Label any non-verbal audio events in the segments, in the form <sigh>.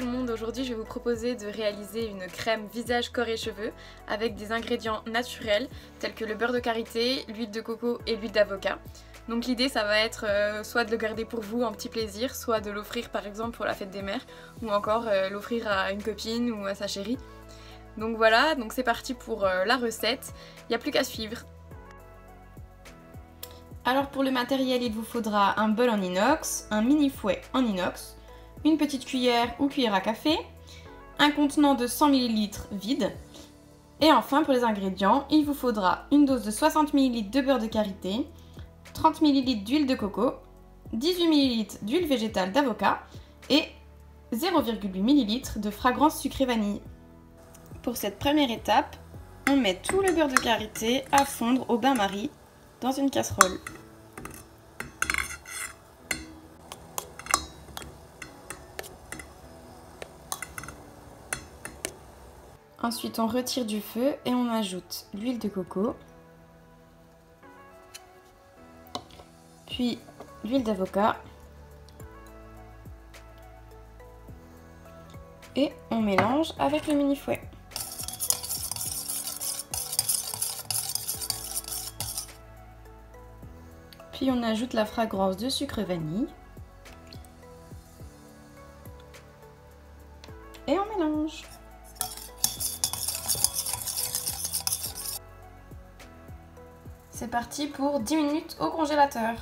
monde, aujourd'hui je vais vous proposer de réaliser une crème visage, corps et cheveux avec des ingrédients naturels tels que le beurre de karité, l'huile de coco et l'huile d'avocat. Donc l'idée ça va être euh, soit de le garder pour vous en petit plaisir, soit de l'offrir par exemple pour la fête des mères ou encore euh, l'offrir à une copine ou à sa chérie. Donc voilà, donc c'est parti pour euh, la recette, il n'y a plus qu'à suivre. Alors pour le matériel il vous faudra un bol en inox, un mini fouet en inox, une petite cuillère ou cuillère à café, un contenant de 100 ml vide, et enfin pour les ingrédients, il vous faudra une dose de 60 ml de beurre de karité, 30 ml d'huile de coco, 18 ml d'huile végétale d'avocat et 0,8 ml de fragrance sucrée vanille. Pour cette première étape, on met tout le beurre de karité à fondre au bain-marie dans une casserole. Ensuite, on retire du feu et on ajoute l'huile de coco, puis l'huile d'avocat et on mélange avec le mini fouet. Puis on ajoute la fragrance de sucre vanille. Et on mélange. C'est parti pour 10 minutes au congélateur.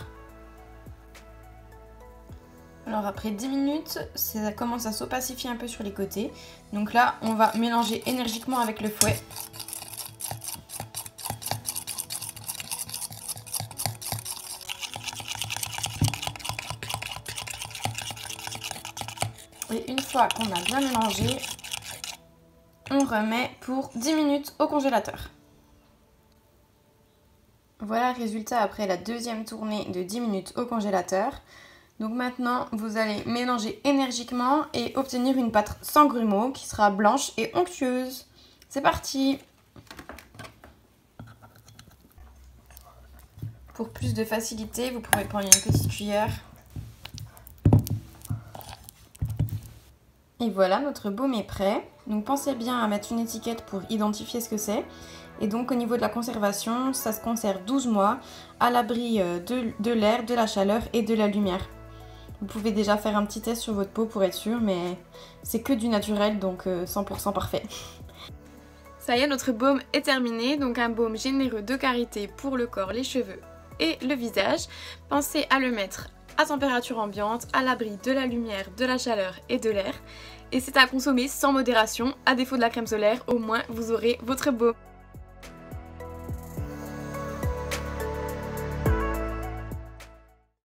Alors après 10 minutes, ça commence à s'opacifier un peu sur les côtés. Donc là, on va mélanger énergiquement avec le fouet. Et une fois qu'on a bien mélangé, on remet pour 10 minutes au congélateur. Voilà le résultat après la deuxième tournée de 10 minutes au congélateur. Donc maintenant, vous allez mélanger énergiquement et obtenir une pâte sans grumeaux qui sera blanche et onctueuse. C'est parti Pour plus de facilité, vous pouvez prendre une petite cuillère. Et voilà, notre baume est prêt. Donc pensez bien à mettre une étiquette pour identifier ce que c'est. Et donc au niveau de la conservation, ça se conserve 12 mois à l'abri euh, de, l'air, de la chaleur et de la lumière. Vous pouvez déjà faire un petit test sur votre peau pour être sûr, mais c'est que du naturel, donc 100% euh, parfait. <laughs> Ça y est, notre baume est terminé, donc un baume généreux de karité pour le corps, les cheveux et le visage. Pensez à le mettre à température ambiante, à l'abri de la lumière, de la chaleur et de l'air. Et c'est à consommer sans modération, à défaut de la crème solaire, au moins vous aurez votre baume.